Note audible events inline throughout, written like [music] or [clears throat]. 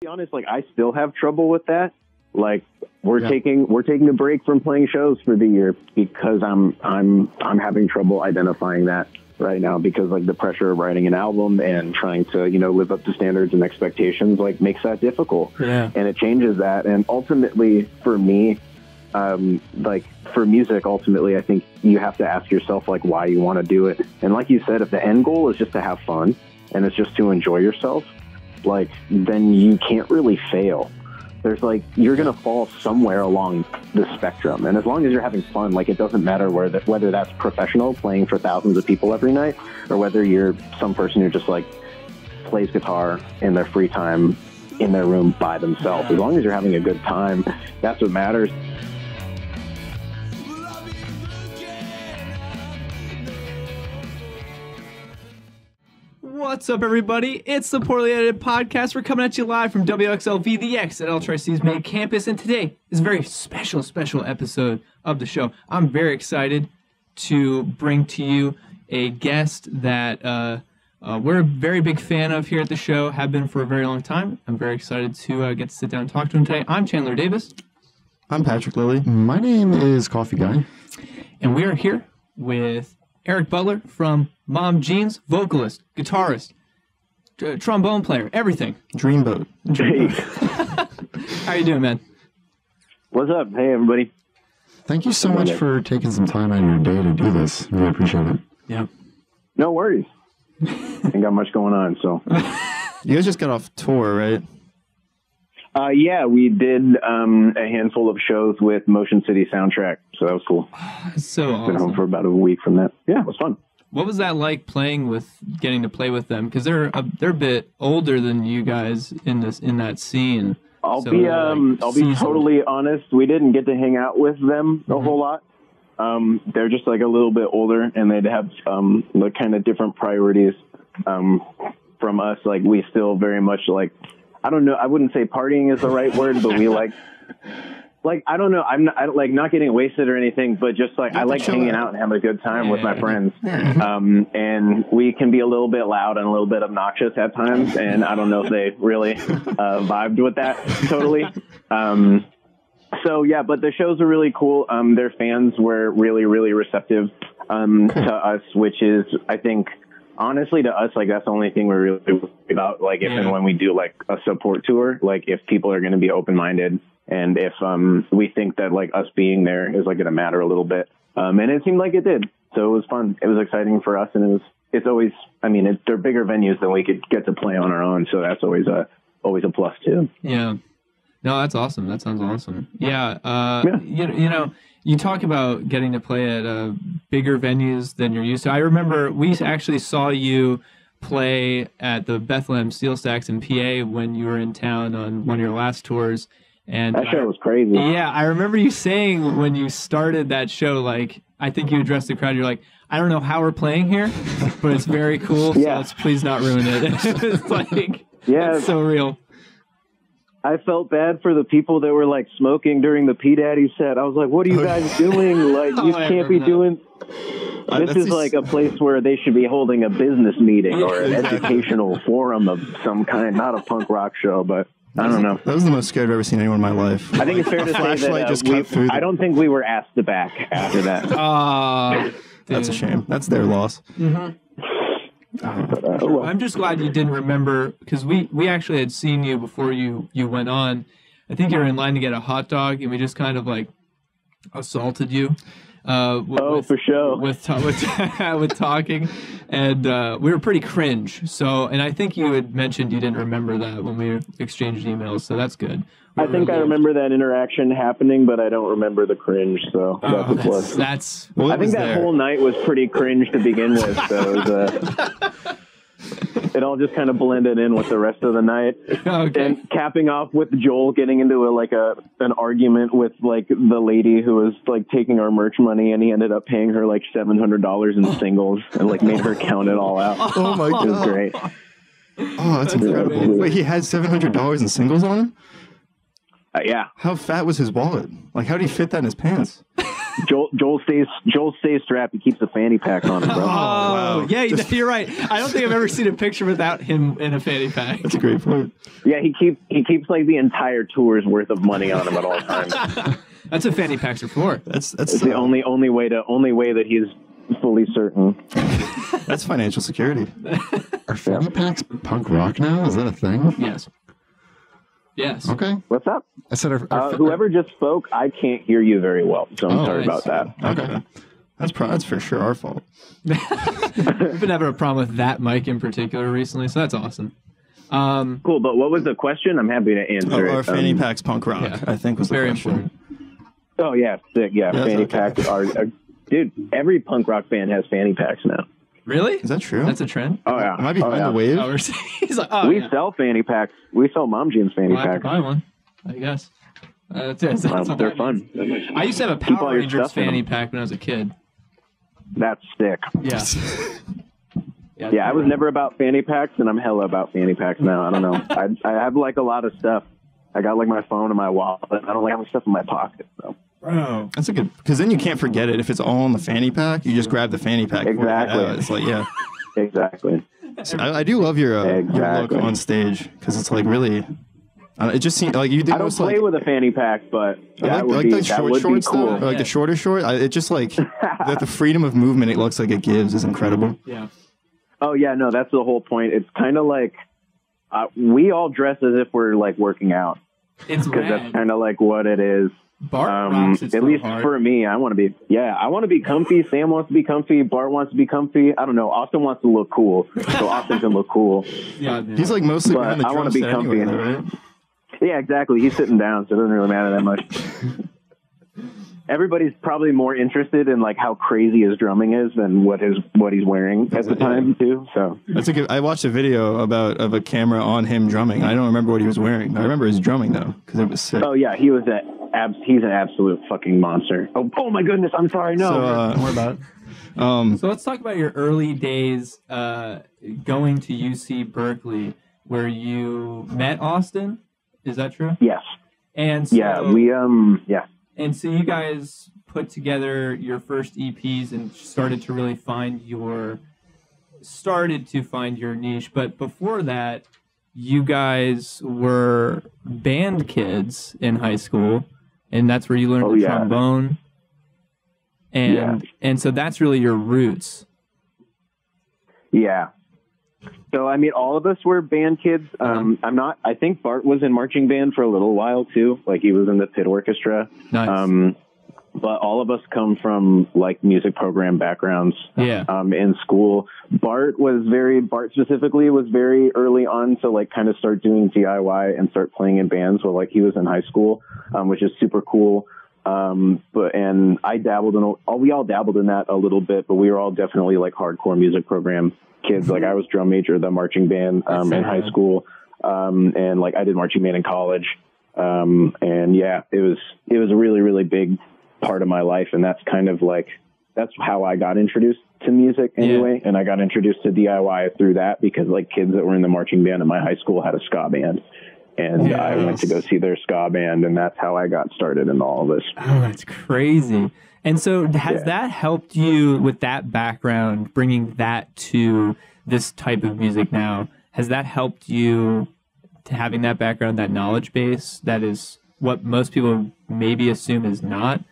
be honest, like I still have trouble with that. Like we're Yeah. taking we're taking a break from playing shows for the year because I'm I'm I'm having trouble identifying that right now because like the pressure of writing an album and trying to you know live up to standards and expectations like makes that difficult Yeah. and it changes that and ultimately for me um, like for music ultimately i think you have to ask yourself like why you want to do it and like you said if the end goal is just to have fun and it's just to enjoy yourself like then you can't really fail. There's like you're gonna fall somewhere along the spectrum. And as long as you're having fun like it doesn't matter where whether that's professional playing for thousands of people every night or whether you're some person who just like plays guitar in their free time in their room by themselves. As long as you're having a good time that's what matters What's up, everybody? It's the Poorly Edited Podcast. We're coming at you live from WXLV, the X at El Tri-Cities main campus, and today is a very special, special episode of the show. I'm very excited to bring to you a guest that uh, uh, we're a very big fan of here at the show, have been for a very long time. I'm very excited to uh, get to sit down and talk to him today. I'm Chandler Davis, I'm Patrick Lilly. My name is Coffee Guy. and we are here with Eric Butler from Mom Jeans, vocalist, guitarist, t- trombone player, everything. Dreamboat. hey [laughs] How you doing, man? what's up hey everybody Thank you so much for taking some time out of your day to do this. Really appreciate it. Yeah. no worries ain't got much going on so You guys just got off tour, right? uh, yeah we did um, a handful of shows with motion city soundtrack so that was cool [sighs] So been home for about a week from that yeah it was fun What was that like playing with, getting to play with them? Because they're a, they're a bit older than you guys in this in that scene. I'll So, be like, um I'll be totally honest. We didn't get to hang out with them a whole lot. Um, they're just like a little bit older, and they'd have um like kind of different priorities um from us. Like we still very much like I don't know. I wouldn't say partying is the right word, but we like [laughs] like I don't know. I'm not I, like not getting wasted or anything, but just like I like hanging out. out and having a good time with my friends. [laughs] Um, and we can be a little bit loud and a little bit obnoxious at times, and I don't know if they really [laughs] uh, vibed with that totally. Um, so yeah, but the shows are really cool. Um, their fans were really, really receptive um, to us, which is, I think, honestly, to us, like that's the only thing we're really about. Like if Yeah. and when we do like a support tour, like if people are going to be open minded, and if um, we think that like us being there is like going to matter a little bit. Um, and it seemed like it did. So it was fun. It was exciting for us, and it was. It's always. I mean, it, they're bigger venues than we could get to play on our own, so that's always a always a plus too. Yeah. No, that's awesome. That sounds awesome. Yeah. Uh, Yeah. You, you know, you talk about getting to play at uh, bigger venues than you're used to. I remember we actually saw you play at the Bethlehem Steel Stacks in PA when you were in town on one of your last tours. And That I- show was crazy. Yeah, I remember you saying when you started that show, like, I think you addressed the crowd, you're like, I don't know how we're playing here, but it's very cool. So Yeah. let's please not ruin it. [laughs] it's like, Yeah. it's so real. I felt bad for the people that were like smoking during the P Daddy set. I was like, "What are you guys [laughs] doing? Like, you Oh, can't be that. doing." Uh, This is just- like a place where they should be holding a business meeting or an [laughs] educational forum of some kind, not a punk rock show. But I don't know. That was the most scared I've ever seen anyone in my life. I think it's fair to say that flashlight uh, just we, cut through the- I don't think we were asked to back after that. [laughs] Ah, That's a shame. That's their loss. But, uh, oh well. I'm just glad you didn't remember because we we actually had seen you before you you went on. I think you were in line to get a hot dog, and we just kind of like assaulted you. Uh, w- Oh, for sure. [laughs] with with, [laughs] with talking, and uh, we were pretty cringe. So, and I think you had mentioned you didn't remember that when we exchanged emails, so that's good. We I were think I relieved. remember that interaction happening, but I don't remember the cringe. So Oh, that's that's, plus. that's Well, I think that there. whole night was pretty cringe to begin with. So it, was, uh, [laughs] it all just kind of blended in with the rest of the night. [laughs] okay. And capping off with Joel getting into a, like a an argument with like the lady who was like taking our merch money, and he ended up paying her like seven hundred dollars in singles, and like made her count it all out. Oh my god, It was god. great. Oh, that's incredible. amazing. Wait, he had seven hundred dollars in singles on him. Uh, yeah, How fat was his wallet? Like, how did he fit that in his pants? [laughs] Joel Joel stays Joel stays strapped. He keeps a fanny pack on him, bro. Oh, oh yeah, you're right. I don't think I've ever seen a picture without him in a fanny pack. That's a great point. Yeah, he keeps he keeps like the entire tour's worth of money on him at all times. [laughs] That's what fanny packs are for. That's that's It's the uh, only only way to only way that he's fully certain. that's financial security. [laughs] Are fanny packs punk rock now? Is that a thing? Yes. Yes. Okay. What's up? I said, are, Uh, are, whoever just spoke, I can't hear you very well, so I'm Oh, sorry nice. about that. Okay. That's pro- that's for sure our fault. [laughs] We've been having a problem with that mic in particular recently, so that's awesome. Um, Cool, but what was the question? I'm happy to Oh, answer our fanny Um, packs punk rock. yeah. I think was the very question. important. Oh yeah, sick. Yeah, Yeah, fanny okay. packs are, are. Dude, every punk rock band has fanny packs now. Really? Is that true? That's a trend. Oh yeah. Am I behind oh, yeah. the wave? Oh, we're, [laughs] he's like, oh, We yeah. sell fanny packs. We sell mom jeans fanny Well, I have to packs. buy one. I guess. Uh, that's, [laughs] that's Um, what they're fun. I used to have a Keep all Power Rangers fanny them. pack when I was a kid. That's sick. [laughs] Yeah. Yeah, I was never about fanny packs, and I'm hella about fanny packs now. I don't know. I I have like a lot of stuff. I got like my phone and my wallet. I don't like having stuff in my pocket. So Bro. That's a good because then you can't forget it. If it's all in the fanny pack, you just grab the fanny pack. before you head Exactly. out. It's like yeah. [laughs] exactly. I, I do love your, uh, your look on stage because it's like really. Uh, it just seems like you. I don't play like, with a fanny pack, but I that like, would like be the that short would be shorts cool. though, or like Yeah. the shorter short. I, it just like the, the freedom of movement it looks like it gives is incredible. Yeah. Oh yeah, no, that's the whole point. It's kind of like uh, we all dress as if we're like working out It's because that's kind of like what it is. Bart Um, rocks it at so least hard. for me, I want to be. Yeah, I want to be comfy. Sam wants to be comfy. Bart wants to be comfy. I don't know. Austin wants to look cool, so [laughs] Austin can look cool. yeah, man. He's like mostly But the I wanna be comfy. anyway, right? Yeah, exactly. He's sitting down, so it doesn't really matter that much. [laughs] Everybody's probably more interested in like how crazy his drumming is than what his what he's wearing at the time too. So That's a good. I watched a video about of a camera on him drumming. I don't remember what he was wearing. I remember his drumming though because it was sick. Oh yeah, he was a abs. He's an absolute fucking monster. Oh, oh my goodness, I'm sorry. No, So, uh, don't worry about it. [laughs] Um, So let's talk about your early days uh, going to UC Berkeley, where you met Austin. Is that true? Yes, And so, yeah, we um, yeah, and so you guys put together your first EPs and started to really find your started to find your niche. But before that, you guys were band kids in high school, and that's where you learned Oh, the yeah. trombone. And Yeah. and so that's really your roots. yeah. So I mean, all of us were band kids. Um, I'm not. I think Bart was in marching band for a little while too. Like he was in the pit orchestra. Nice. Um, but all of us come from like music program backgrounds. yeah. um, in school. Bart was very Bart specifically was very early on to like kind of start doing DIY and start playing in bands while like he was in high school, um, which is super cool. Um, but and I dabbled in all we all dabbled in that a little bit, but we were all definitely like hardcore music program kids. Like I was drum major of the marching band um, in high school, um, and like I did marching band in college. Um, and yeah, it was it was a really really big part of my life, and that's kind of like that's how I got introduced to music anyway. And I got introduced to DIY through that because like kids that were in the marching band at my high school had a ska band. And I went to go see their ska band, and that's how I got started in all of this. Oh, that's crazy. And so, has Yeah. that helped you with that background, bringing that to this type of music now? Has that helped you to having that background, that knowledge base that is what most people maybe assume is not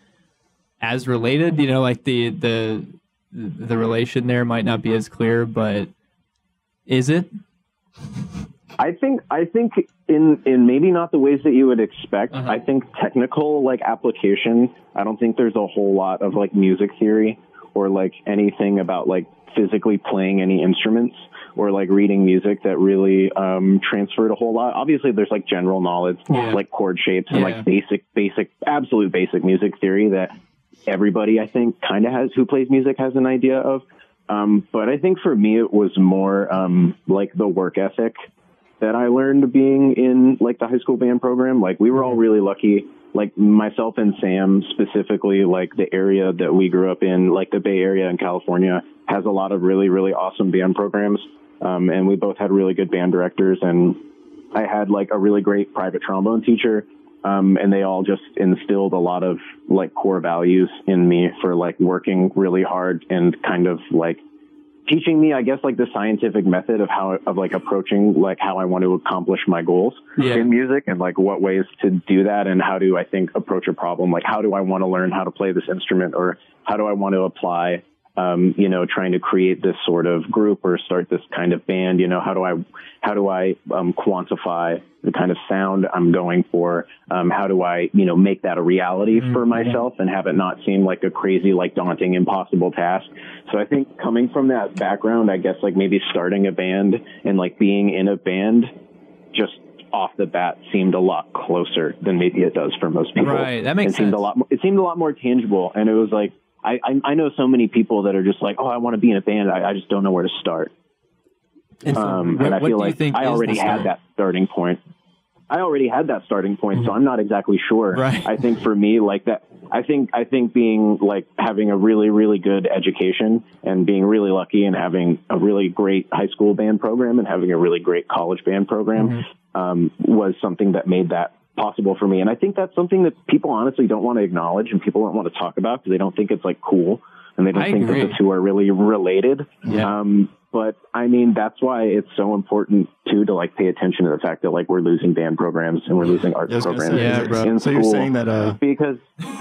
as related? You know, like the the the relation there might not be as clear, but is it? I think I think in in maybe not the ways that you would expect. Uh-huh. I think technical like application. I don't think there's a whole lot of like music theory or like anything about like physically playing any instruments or like reading music that really um, transferred a whole lot. Obviously, there's like general knowledge, Yeah. like chord shapes and Yeah. like basic, basic, absolute basic music theory that everybody I think kind of has who plays music has an idea of. Um, but I think for me, it was more um, like the work ethic that I learned being in like the high school band program. Like we were all really lucky. Like myself and Sam specifically, like the area that we grew up in, like the Bay Area in California, has a lot of really really awesome band programs. Um, and we both had really good band directors, and I had like a really great private trombone teacher Um, and they all just instilled a lot of like core values in me for like working really hard and kind of like teaching me, I guess, like the scientific method of how, of like approaching like how I want to accomplish my goals Yeah. in music and like what ways to do that and how do I think approach a problem? Like how do I want to learn how to play this instrument or how do I want to apply, um, you know, trying to create this sort of group or start this kind of band? You know, how do I, how do I, um, quantify the kind of sound I'm going for? Um, how do I, you know, make that a reality for myself and have it not seem like a crazy, like daunting, impossible task? So I think coming from that background, I guess like maybe starting a band and like being in a band just off the bat seemed a lot closer than maybe it does for most people. Right, that makes it seemed a lot. More, it seemed a lot more tangible, and it was like I, I I know so many people that are just like, oh, I want to be in a band. I, I just don't know where to start. And so Um, what, and I feel like I already had that starting point. I already had that starting point, so I'm not exactly sure. Mm-hmm. Right. I think for me, like that, I think I think being like having a really really good education and being really lucky and having a really great high school band program and having a really great college band program Mm-hmm. um, was something that made that possible for me. And I think that's something that people honestly don't want to acknowledge and people don't want to talk about because they don't think it's like cool and they don't I think agree. that the two are really related. Yeah. Um, but I mean, that's why it's so important too to like pay attention to the fact that like we're losing band programs and we're losing arts I was gonna programs. say, Yeah, is bro. in So you're saying that uh, because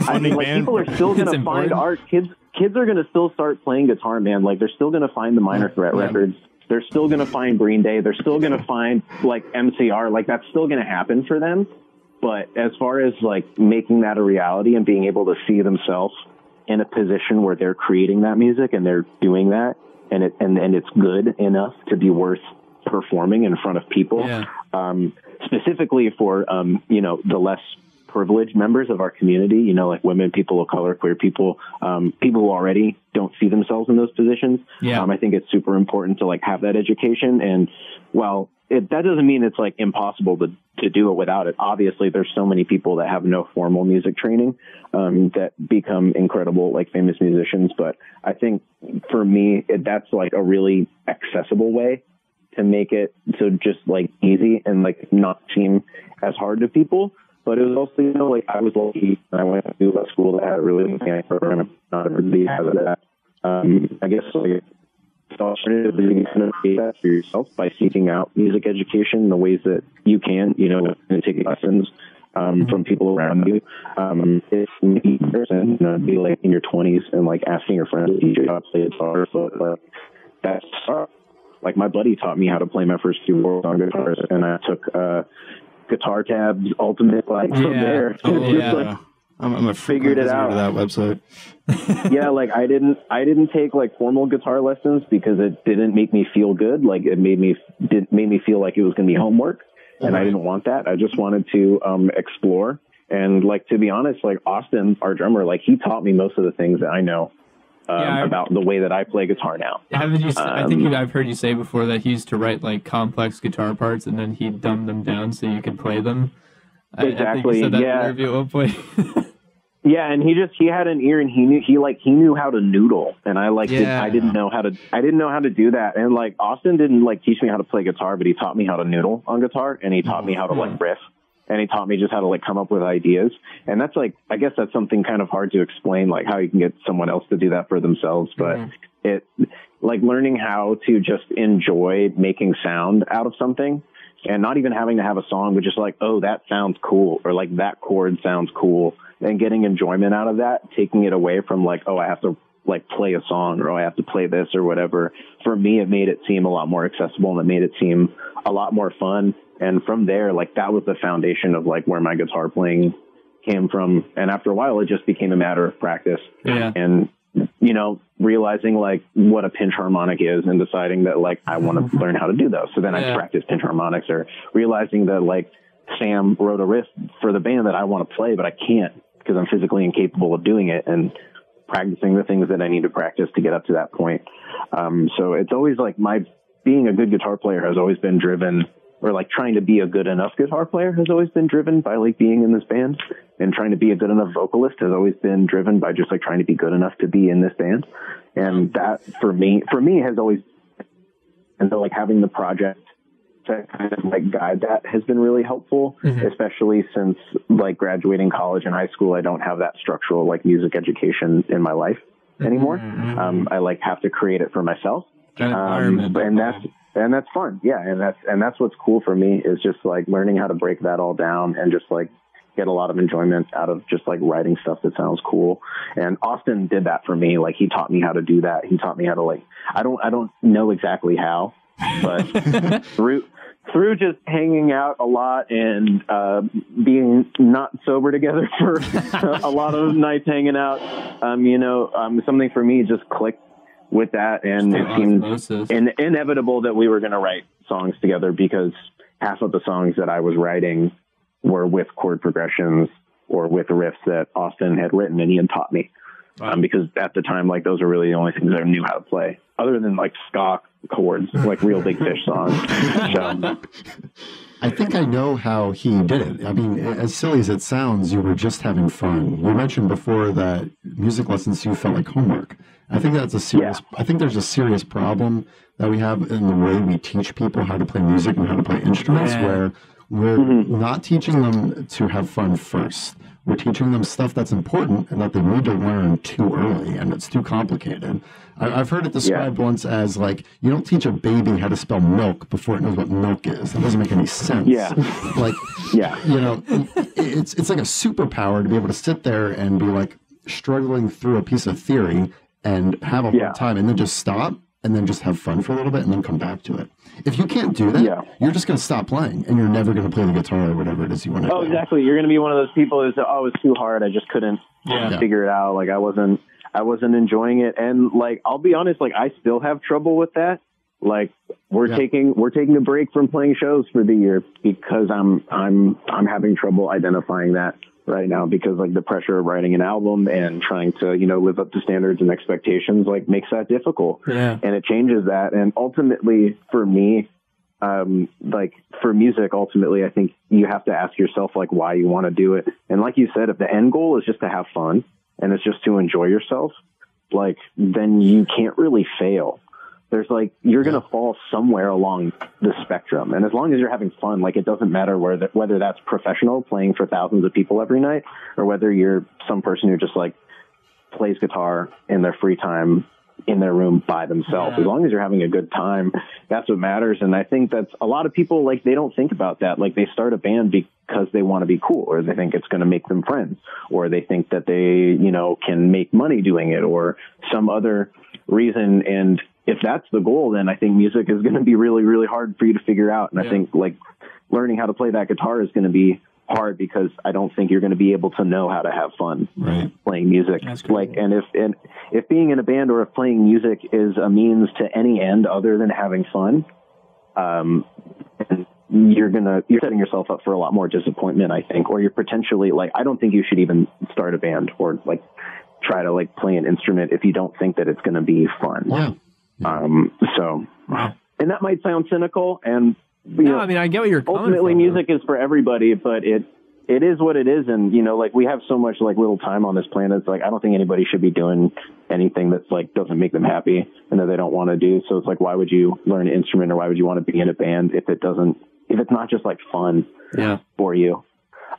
I mean, like people are still going to find art. Kids, kids are going to still start playing guitar, man. Like they're still going to find the Minor Threat Yeah. records. They're still going to find Green Day. They're still going to find like MCR. Like that's still going to happen for them. But as far as like making that a reality and being able to see themselves in a position where they're creating that music and they're doing that and it and, and it's good enough to be worth performing in front of people Yeah. um, specifically for um, you know the less privileged members of our community you know like women people of color queer people um, people who already don't see themselves in those positions Yeah. um, i think it's super important to like have that education and while it, that doesn't mean it's like impossible to, to do it without it. Obviously, there's so many people that have no formal music training um, that become incredible, like famous musicians. But I think for me, it, that's like a really accessible way to make it so just like easy and like not seem as hard to people. But it was also, you know, like I was lucky. I went to a school that had a really good program. Not everybody has that. Um, I guess like the alternative you can create that for yourself by seeking out music education in the ways that you can, you know, and taking lessons um, from people around you. Um, it's maybe in person, you know, be like in your 20s and like asking your friends to teach you how to play guitar. So uh, that's uh, like my buddy taught me how to play my first worlds on guitars, and I took uh, guitar tabs ultimate like from Yeah. there. Oh, [laughs] yeah. like, I'm, I'm a Figured it out. to that website. [laughs] [laughs] yeah, like I didn't I didn't take like formal guitar lessons because it didn't make me feel good. Like it made me did made me feel like it was going to be homework, and I didn't want that. I just wanted to um, explore. And like to be honest, like Austin, our drummer, like he taught me most of the things that I know um, Yeah, I- about the way that I play guitar now. Haven't you? I think Um, you, I've heard you say before that he used to write like complex guitar parts and then he'd dumb them down so you could play them. I- I, Exactly, said that yeah. interview at one point. [laughs] Yeah, and he just he had an ear and he knew he like he knew how to noodle and I like did, I didn't know how to I didn't know how to do that and like Austin didn't like teach me how to play guitar but he taught me how to noodle on guitar and he taught me how to like mm-hmm. riff and he taught me just how to like come up with ideas and that's like I guess that's something kind of hard to explain like how you can get someone else to do that for themselves but mm-hmm. it like learning how to just enjoy making sound out of something and not even having to have a song, but just like, oh, that sounds cool, or like that chord sounds cool, and getting enjoyment out of that, taking it away from like, oh, I have to like play a song, or oh, I have to play this, or whatever. For me, it made it seem a lot more accessible, and it made it seem a lot more fun. And from there, like that was the foundation of like where my guitar playing came from. And after a while, it just became a matter of practice yeah. and you know realizing like what a pinch harmonic is and deciding that like i want to learn how to do those. So then Yeah. i practice pinch harmonics or realizing that like sam wrote a riff for the band that i want to play but i can't because i'm physically incapable of doing it and practicing the things that i need to practice to get up to that point. Um, so it's always like my being a good guitar player has always been driven or like trying to be a good enough guitar player has always been driven by like being in this band. And trying to be a good enough vocalist has always been driven by just like trying to be good enough to be in this band. And that for me for me has always and so like having the project to kind of like guide that has been really helpful, especially since like graduating college and high school, I don't have that structural like music education in my life anymore. Um, I like have to create it for myself. That Um, and that's and that's fun. Yeah, and that's and that's what's cool for me is just like learning how to break that all down and just like get a lot of enjoyment out of just like writing stuff that sounds cool. And Austin did that for me. Like he taught me how to do that. He taught me how to like I don't I don't know exactly how, but [laughs] through through just hanging out a lot and uh, being not sober together [laughs] for a lot of nights hanging out, um, you know, um, something for me just clicked with that, and it seemed Osmosis. in, inevitable that we were going to write songs together because half of the songs that I was writing were with chord progressions or with riffs that Austin had written and he had taught me. Um, because at the time, like those were really the only things I knew how to play, other than like ska chords, like Reel Big Fish songs. So, I think I know how he did it. I mean, as silly as it sounds, you were just having fun. You mentioned before that music lessons to you felt like homework. I think that's a serious. I think there's a serious problem that we have in the way we teach people how to play music and how to play instruments, Yeah. where we're mm-hmm. not teaching them to have fun first. We're teaching them stuff that's important and that they need to learn too early, and it's too complicated. I, I've heard it described once as like you don't teach a baby how to spell milk before it knows what milk is. That doesn't make any sense. Yeah. [laughs] like [laughs] yeah. you know, it's it's like a superpower to be able to sit there and be like struggling through a piece of theory and have a Yeah. hard time, and then just stop and then just have fun for a little bit and then come back to it. If you can't do that, Yeah. you're just going to stop playing and you're never going to play the guitar or whatever it is you want to do. Oh, do. exactly. You're going to be one of those people who's, oh, it's too hard. I just couldn't Yeah. figure it out. Like I wasn't, I wasn't enjoying it. And like, I'll be honest, like I still have trouble with that. Like we're Yeah. taking, we're taking a break from playing shows for the year because I'm, I'm, I'm having trouble identifying that right now because like the pressure of writing an album and trying to, you know, live up to standards and expectations like makes that difficult Yeah. and it changes that. And ultimately, for me, um, like for music, ultimately, I think you have to ask yourself like why you want to do it. And like you said, if the end goal is just to have fun and it's just to enjoy yourself, like then you can't really fail. There's like you're gonna fall somewhere along the spectrum, and as long as you're having fun, like it doesn't matter whether whether that's professional playing for thousands of people every night, or whether you're some person who just like plays guitar in their free time in their room by themselves. Yeah. As long as you're having a good time, that's what matters. And I think that's a lot of people like they don't think about that. Like they start a band because they want to be cool or they think it's going to make them friends or they think that they, you know, can make money doing it or some other reason. And if that's the goal, then I think music is going to be really, really hard for you to figure out. And Yeah. I think like learning how to play that guitar is going to be hard because I don't think you're going to be able to know how to have fun Right. playing music. Like, and if and if being in a band or if playing music is a means to any end other than having fun, um, and you're gonna you're setting yourself up for a lot more disappointment, I think, or you're potentially like I don't think you should even start a band or like try to like play an instrument if you don't think that it's going to be fun. Yeah. Um, so, and that might sound cynical, and you No, know, I mean I get what you're coming ultimately from. music is for everybody but it it is what it is. And you know like we have so much like little time on this planet. It's like i don't think anybody should be doing anything that's like doesn't make them happy and that they don't want to do. So it's like why would you learn an instrument or why would you want to be in a band if it doesn't if it's not just like fun Yeah, for you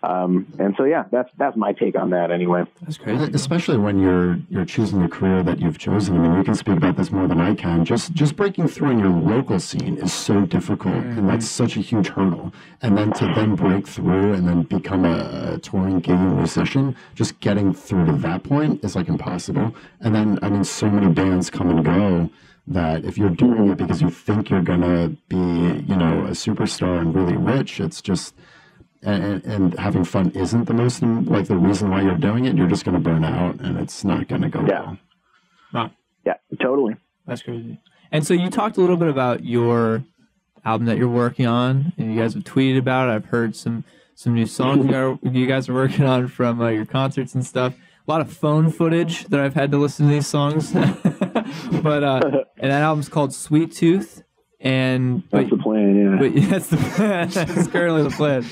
um and so yeah that's that's my take on that anyway that's crazy. Especially when you're you're choosing a career that you've chosen. I mean, you can speak about this more than I can. Just just breaking through in your local scene is so difficult, and that's such a huge hurdle. And then to then break through and then become a, a touring gigging musician, just getting through to that point is like impossible. And then I mean, so many bands come and go that if you're doing it because you think you're gonna be, you know, a superstar and really rich, it's just and, and having fun isn't the most like the reason why you're doing it. You're just going to burn out, and it's not going to go Yeah. well. Wow, yeah totally that's crazy. And so you talked a little bit about your album that you're working on, and you guys have tweeted about it. I've heard some some new songs you are- you guys are working on from uh, your concerts and stuff. A lot of phone footage that I've had to listen to these songs, [laughs] but uh, [laughs] and that album's called Sweet Tooth, and but that's the plan yeah but [laughs] that's the plan. that's currently the plan.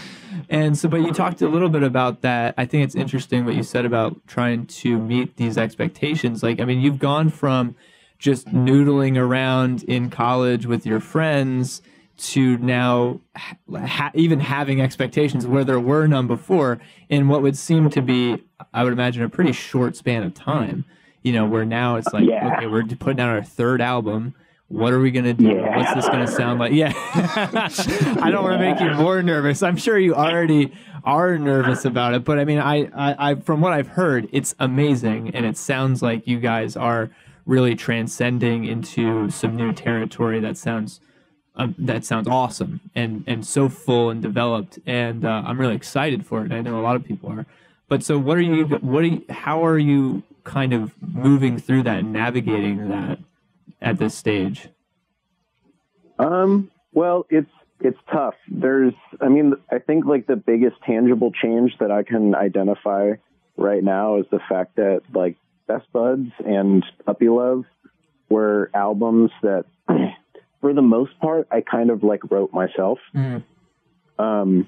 And so, but you talked a little bit about that. I think it's interesting what you said about trying to meet these expectations. Like, I mean, you've gone from just noodling around in college with your friends to now ha- even having expectations where there were none before in what would seem to be, I would imagine, a pretty short span of time. You know, where now it's like, Yeah. okay, we're putting out our third album. What are we gonna do? Yeah. What's this gonna sound like? Yeah, [laughs] I don't want to make you [laughs] more nervous. I'm sure you already are nervous about it, but I mean, I, I, I, from what I've heard, it's amazing, and it sounds like you guys are really transcending into some new territory that sounds um, that sounds awesome and and so full and developed and uh, I'm really excited for it. I know a lot of people are. But so what are you what are you, how are you kind of moving through that and navigating that at this stage? Um, well, it's it's tough. There's, I mean, I think like the biggest tangible change that I can identify right now is the fact that like Best Buds and Puppy Love were albums that, [clears throat] for the most part, I kind of like wrote myself. Um,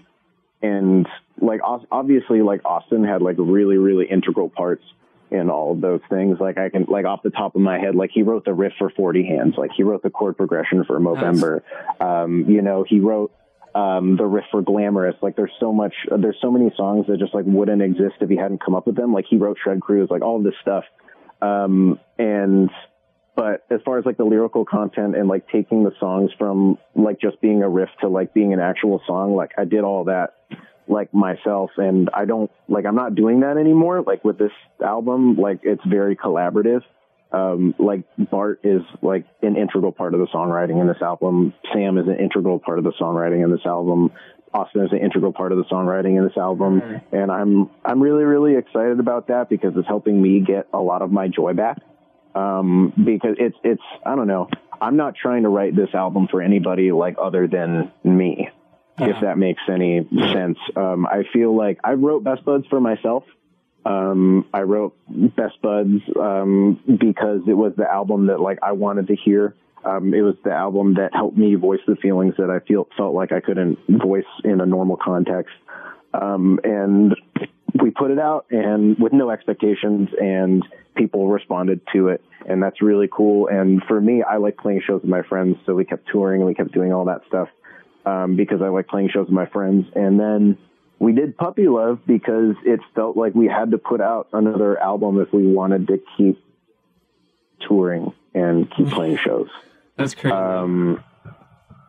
and like obviously, like Austin had like really really integral parts in all of those things. Like I can like off the top of my head, like he wrote the riff for Forty Hands, like he wrote the chord progression for Movember. Um, you know, he wrote um, the riff for Glamorous. Like there's so much, there's so many songs that just like wouldn't exist if he hadn't come up with them. Like he wrote Shred Cruise, like all of this stuff. Um, and but as far as like the lyrical content and like taking the songs from like just being a riff to like being an actual song, like I did all that like myself and I don't like I'm not doing that anymore. Like with this album, like it's very collaborative. Um, like Bart is like an integral part of the songwriting in this album. Sam is an integral part of the songwriting in this album. Austin is an integral part of the songwriting in this album, and I'm I'm really really excited about that because it's helping me get a lot of my joy back. Um, because it's it's I don't know. I'm not trying to write this album for anybody like other than me if that makes any sense. Um, I feel like I wrote Best Buds for myself. Um, I wrote Best Buds um, because it was the album that like I wanted to hear. Um, it was the album that helped me voice the feelings that I feel felt like I couldn't voice in a normal context. Um, and we put it out and with no expectations and people responded to it and that's really cool. And for me, I like playing shows with my friends. So we kept touring and we kept doing all that stuff um, because I like playing shows with my friends. And then we did Puppy Love because it felt like we had to put out another album if we wanted to keep touring and keep playing shows. That's crazy. Um,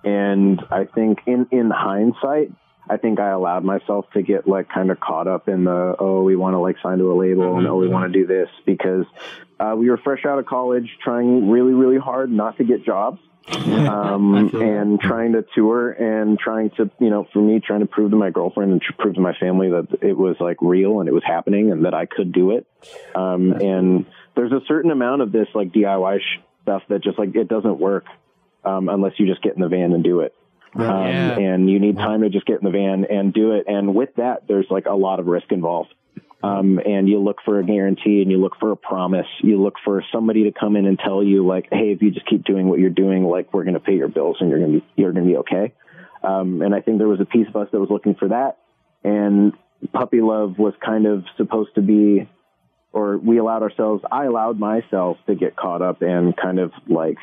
and I think in, in hindsight, I think I allowed myself to get like kind of caught up in the, oh, we want to like sign to a label and oh, we want to do this because uh, we were fresh out of college trying really, really hard not to get jobs [laughs] um, and trying to tour and trying to, you know, for me, trying to prove to my girlfriend and to prove to my family that it was like real and it was happening and that I could do it. Um, and there's a certain amount of this like DIY sh- stuff that just like it doesn't work um, unless you just get in the van and do it. Um, Yeah. And you need time to just get in the van and do it. And with that, there's like a lot of risk involved. Um, and you look for a guarantee and you look for a promise. You look for somebody to come in and tell you like, Hey, if you just keep doing what you're doing, like we're going to pay your bills and you're going to be, you're going to be okay. Um, and I think there was a piece of us that was looking for that. And puppy love was kind of supposed to be, or we allowed ourselves, I allowed myself to get caught up and kind of like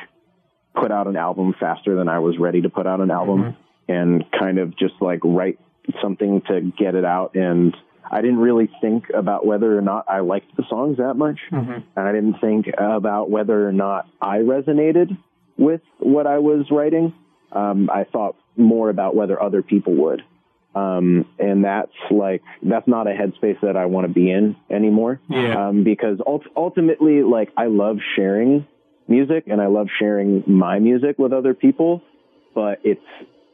put out an album faster than I was ready to put out an album and kind of just like write something to get it out. And I didn't really think about whether or not I liked the songs that much. And I didn't think about whether or not I resonated with what I was writing. Um, I thought more about whether other people would. Um, and that's like, that's not a headspace that I want to be in anymore. Yeah. Um, because ult- ultimately, like, I love sharing music and I love sharing my music with other people, but it's,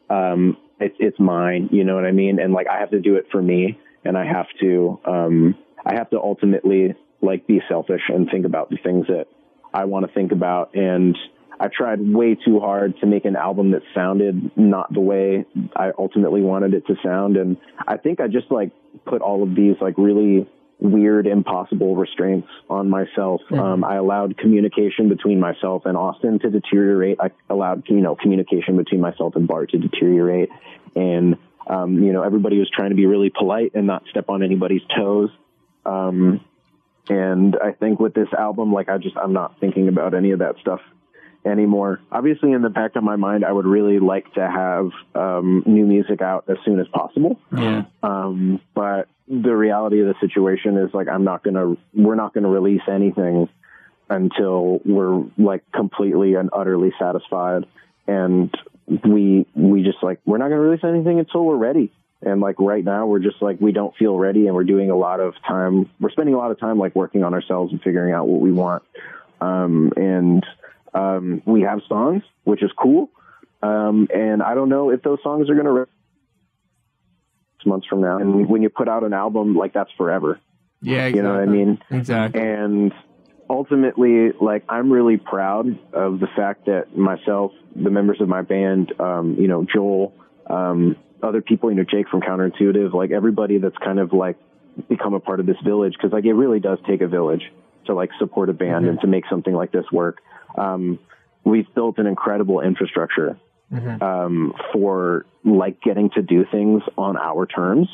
um, it's, it's mine, you know what I mean? And like, I have to do it for me and I have to, um, I have to ultimately like be selfish and think about the things that I want to think about. And I tried way too hard to make an album that sounded not the way I ultimately wanted it to sound. And I think I just like put all of these like really weird, impossible restraints on myself. Um, I allowed communication between myself and Austin to deteriorate. I allowed, you know, communication between myself and Bart to deteriorate. And, um, you know, everybody was trying to be really polite and not step on anybody's toes. Um, and I think with this album, like I just, I'm not thinking about any of that stuff anymore. Obviously, in the back of my mind, I would really like to have um, new music out as soon as possible. Yeah. Um, but the reality of the situation is like I'm not gonna, we're not gonna release anything until we're like completely and utterly satisfied, and we we just like we're not gonna release anything until we're ready. And like right now, we're just like we don't feel ready, and we're doing a lot of time. We're spending a lot of time like working on ourselves and figuring out what we want. Um, and um, we have songs, which is cool. Um, and I don't know if those songs are going to six months from now. And when you put out an album, like that's forever. Yeah. Exactly. You know what I mean? Exactly. And ultimately, like I'm really proud of the fact that myself, the members of my band, um, you know, Joel, um, other people, you know, Jake from Counterintuitive, like everybody that's kind of like become a part of this village, because like it really does take a village to like support a band and to make something like this work. Um, we've built an incredible infrastructure um, for like getting to do things on our terms.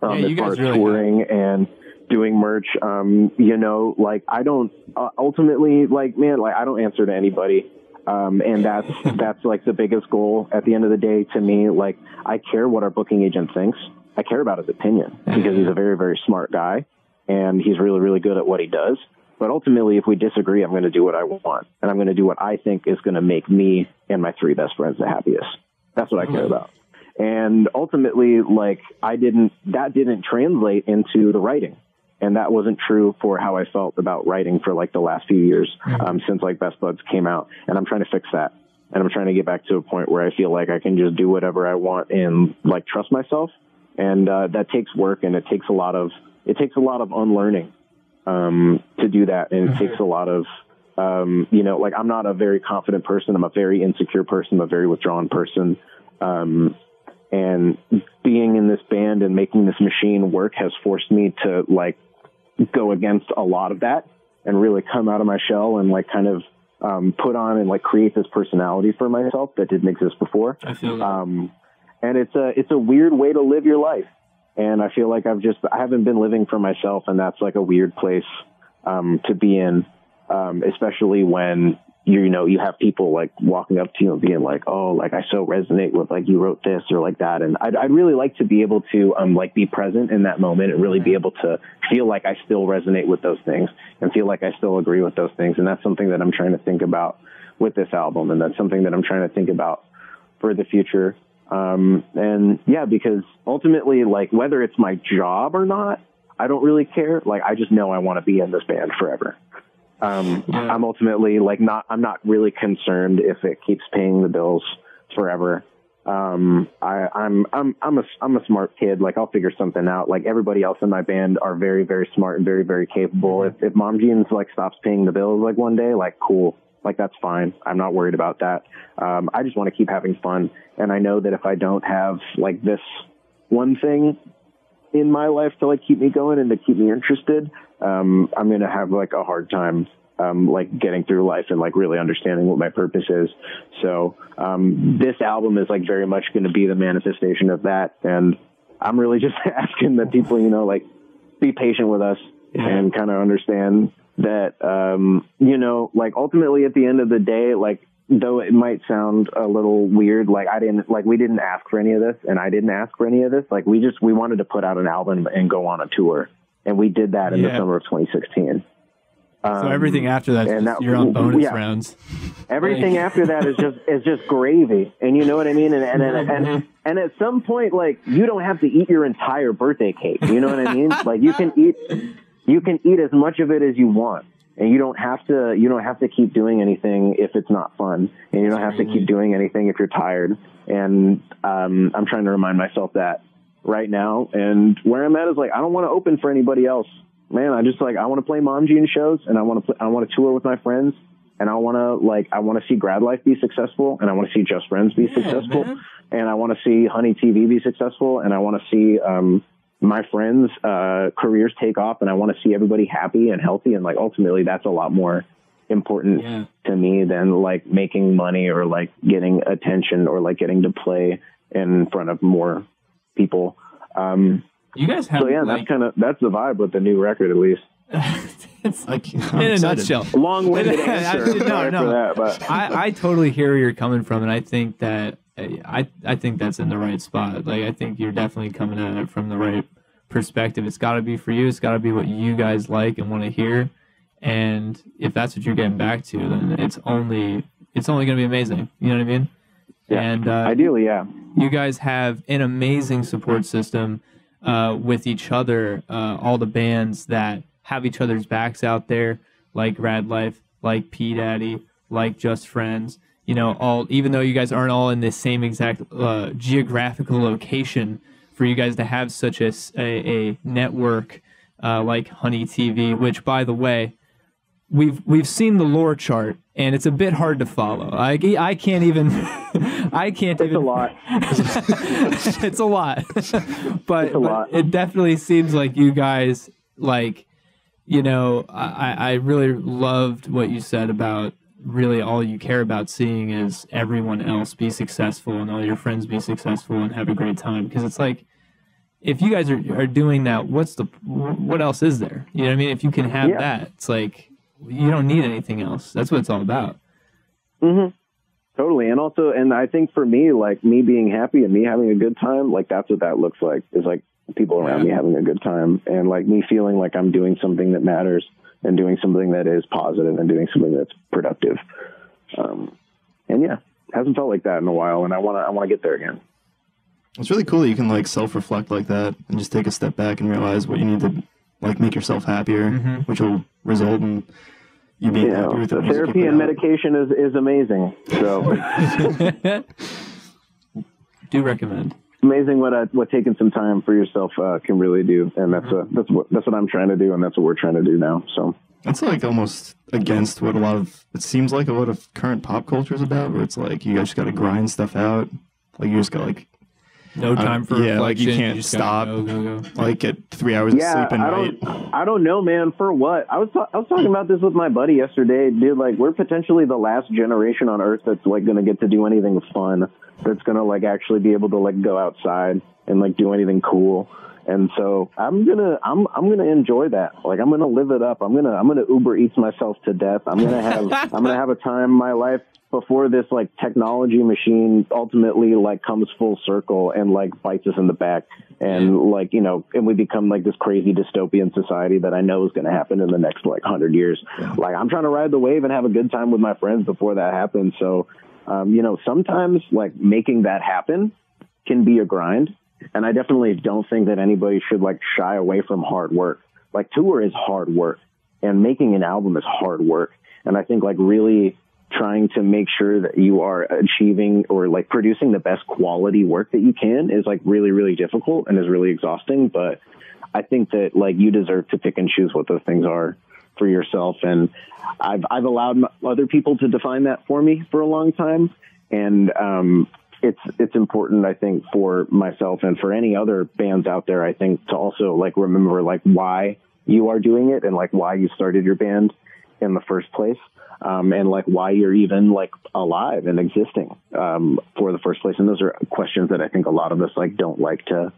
Um, Yeah, as far as really touring and doing merch. Um, you know, like I don't uh, ultimately like man, like I don't answer to anybody. Um, and that's [laughs] that's like the biggest goal at the end of the day to me. Like I care what our booking agent thinks. I care about his opinion because he's a very very smart guy and he's really really good at what he does. But ultimately, if we disagree, I'm going to do what I want, and I'm going to do what I think is going to make me and my three best friends the happiest. That's what I care about. And ultimately, like I didn't, that didn't translate into the writing, and that wasn't true for how I felt about writing for like the last few years um, since like Best Buds came out. And I'm trying to fix that, and I'm trying to get back to a point where I feel like I can just do whatever I want and like trust myself. And uh, that takes work, and it takes a lot of it takes a lot of unlearning um, to do that, and it takes a lot of um, you know, like I'm not a very confident person. I'm a very insecure person. I'm a very withdrawn person. Um, and being in this band and making this machine work has forced me to like go against a lot of that and really come out of my shell and like kind of um, put on and like create this personality for myself that didn't exist before. I feel that. Um, and it's a it's a weird way to live your life. And I feel like I've just I haven't been living for myself, and that's like a weird place um, to be in, um, especially when you you know you have people like walking up to you and being like, "Oh, like I so resonate with like you wrote this or like that." And I'd, I'd really like to be able to um, like be present in that moment and really be able to feel like I still resonate with those things and feel like I still agree with those things. And that's something that I'm trying to think about with this album, and that's something that I'm trying to think about for the future. Um, and yeah, because ultimately, like whether it's my job or not, I don't really care. Like I just know I want to be in this band forever. Um, Yeah. I'm ultimately like not, I'm not really concerned if it keeps paying the bills forever. Um, I, I'm, I'm, I'm a, I'm a smart kid. Like I'll figure something out. Like everybody else in my band are very, very smart and very, very capable. If, if Mom Jeans like stops paying the bills like one day, like cool. Like that's fine. I'm not worried about that. Um, I just want to keep having fun. And I know that if I don't have like this one thing in my life to like keep me going and to keep me interested, um, I'm gonna have like a hard time um, like getting through life and like really understanding what my purpose is. So um, this album is like very much going to be the manifestation of that, and I'm really just [laughs] asking that people, you know, like be patient with us and kind of understand that, um, you know, like ultimately at the end of the day, like though it might sound a little weird, like I didn't, like we didn't ask for any of this and I didn't ask for any of this. Like we just, we wanted to put out an album and go on a tour. And we did that in the summer of 2016. so Um, everything after that, and that- you're on bonus yeah. rounds. Everything after that is just is just gravy, and you know what I mean. And and, and and [laughs] and at some point, like you don't have to eat your entire birthday cake. You know what I mean? Like you can eat you can eat as much of it as you want, and you don't have to you don't have to keep doing anything if it's not fun, and you don't have to keep doing anything if you're tired. And um, I'm trying to remind myself that right now. And where I'm at is like I don't want to open for anybody else. Man, I just like I want to play Mom Jean shows, and I want to I want to tour with my friends, and I want to like I want to see Grad Life be successful, and I want to see Just Friends be successful, man. and I want to see Honey TV be successful, and I want to see um, my friends' uh, careers take off, and I want to see everybody happy and healthy, and like ultimately that's a lot more important Yeah. to me than like making money or like getting attention or like getting to play in front of more people. Um, You guys have so yeah, like, that's kind of that's the vibe with the new record at least. [laughs] [laughs] It's I I'm in a nutshell. Long-winded I- answer. no, no. for that, but I, I totally hear where you're coming from, and I think that I I think that's in the right spot. Like I think you're definitely coming at it from the right perspective. It's got to be for you. It's got to be what you guys like and want to hear. And if that's what you're getting back to, then it's only it's only going to be amazing. You know what I mean? Yeah. And uh, ideally, yeah. you guys have an amazing support system uh, with each other. Uh, all the bands that have each other's backs out there, like Rad Life, like P Daddy, like Just Friends. You know, all even though you guys aren't all in the same exact uh, geographical location, for you guys to have such a network uh, like Honey TV, which by the way, we've we've seen the lore chart and it's a bit hard to follow. I, I can't even [laughs] I can't It's even [laughs] It's a lot. [laughs] it's a lot. but, a but lot. it definitely seems like you guys like you know, I, I really loved what you said about really all you care about seeing is everyone else be successful and all your friends be successful and have a great time because it's like if you guys are, are doing that what's the what else is there you know what i mean if you can have Yeah. that it's like you don't need anything else that's what it's all about Mm-hmm. Totally. And also, and I think for me, like me being happy and me having a good time, like that's what that looks like is like people around me having a good time and like me feeling like I'm doing something that matters and doing something that is positive and doing something that's productive. Um, and yeah, hasn't felt like that in a while. And I want to, I want to get there again. It's really cool that you can like self-reflect like that and just take a step back and realize what you need to like make yourself happier, which will result in you being You happy know, with the the therapy and out. medication is, is amazing. So [laughs] [laughs] do recommend amazing what, uh, what taking some time for yourself, uh, can really do. And that's, uh, that's what, that's what I'm trying to do. And that's what we're trying to do now. So. That's like almost against what a lot of it seems like a lot of current pop culture is about, where it's like you guys just got to grind stuff out. Like you just got like no time for yeah, like you can't just gotta stop. go, go, go. like get three hours Yeah, of sleep a I night. don't, I don't know, man. For what? I was, ta- I was talking about this with my buddy yesterday, dude. Like, we're potentially the last generation on Earth that's like going to get to do anything fun. That's going to like actually be able to like go outside and like do anything cool. And so I'm gonna, I'm, I'm gonna enjoy that. Like, I'm gonna live it up. I'm gonna, I'm gonna Uber Eats myself to death. I'm gonna have, [laughs] I'm gonna have a time in my life before this like technology machine ultimately like comes full circle and like bites us in the back and like you know and we become like this crazy dystopian society that i know is going to happen in the next like 100 years like i'm trying to ride the wave and have a good time with my friends before that happens so um, you know sometimes like making that happen can be a grind. And i definitely don't think that anybody should like shy away from hard work. Like tour is hard work and making an album is hard work. And i think like really trying to make sure that you are achieving or like producing the best quality work that you can is like really really difficult and is really exhausting. But i think that like you deserve to pick and choose what those things are for yourself. And i've i've allowed other people to define that for me for a long time. And um it's it's important I think for myself and for any other bands out there I think to also like remember like why you are doing it and like why you started your band in the first place. Um, and like why you're even like alive and existing um, for the first place. And those are questions that I think a lot of us like don't like to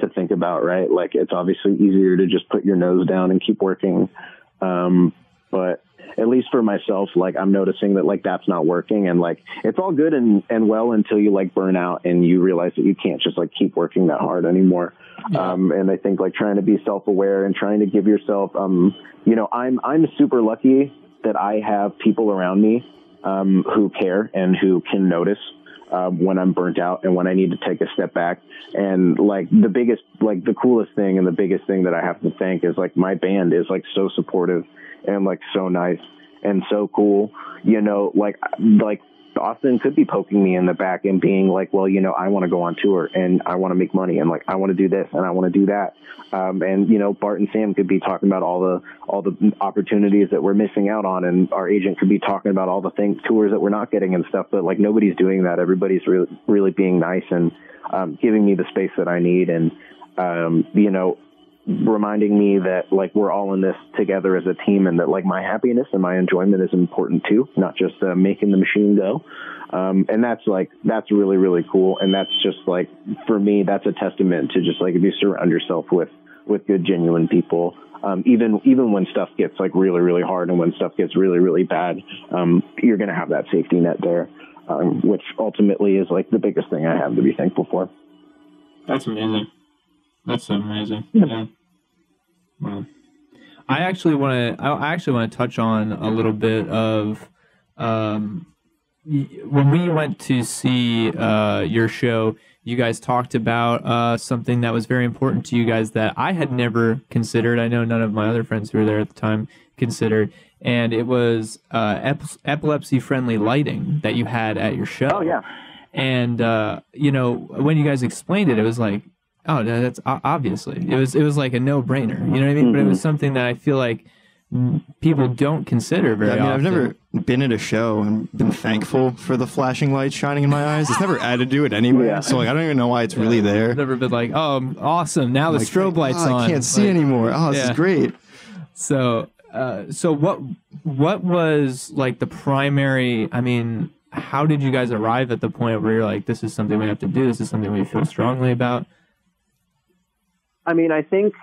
to think about right? Like it's obviously easier to just put your nose down and keep working um, but at least for myself, like I'm noticing that like that's not working and like it's all good and, and well until you like burn out and you realize that you can't just like keep working that hard anymore. Um, and I think like trying to be self aware and trying to give yourself, um, you know, I'm, I'm super lucky that I have people around me, um, who care and who can notice um, when I'm burnt out and when I need to take a step back. And like the biggest, like the coolest thing and the biggest thing that I have to thank is like my band is like so supportive and like so nice and so cool. You know, like like Austin could be poking me in the back and being like, well, you know, I want to go on tour and I want to make money and like I want to do this and I want to do that. Um, and you know, Bart and Sam could be talking about all the all the opportunities that we're missing out on, and our agent could be talking about all the things tours that we're not getting and stuff. But like nobody's doing that. Everybody's really really being nice and um, giving me the space that I need, and um, you know, reminding me that like we're all in this together as a team and that like my happiness and my enjoyment is important too not just uh, making the machine go um, and that's like that's really really cool and that's just like for me that's a testament to just like if you surround yourself with with good genuine people Um, even even when stuff gets like really really hard and when stuff gets really really bad, um, you're going to have that safety net there, um, which ultimately is like the biggest thing I have to be thankful for. That's amazing. That's amazing. Yeah. Wow. I actually want to. I actually want to touch on a little bit of um, when we went to see uh, your show. You guys talked about uh, something that was very important to you guys that I had never considered. I know none of my other friends who were there at the time considered, and it was uh, ep- epilepsy-friendly lighting that you had at your show. Oh yeah, and uh, you know when you guys explained it, it was like, oh, no, that's obviously it was it was like a no brainer. You know what I mean? But it was something that I feel like people don't consider very I mean, I've never been at a show and been thankful for the flashing lights shining in my eyes. It's never added to it anyway. Yeah. So like, I don't even know why it's really there. never been like, oh, awesome! Now the strobe lights oh, on. I can't see Like, anymore. Oh, this yeah. is great. So, uh, so what? What was like the primary? I mean, how did you guys arrive at the point where you're like, this is something we have to do? This is something we feel strongly about? I mean, I think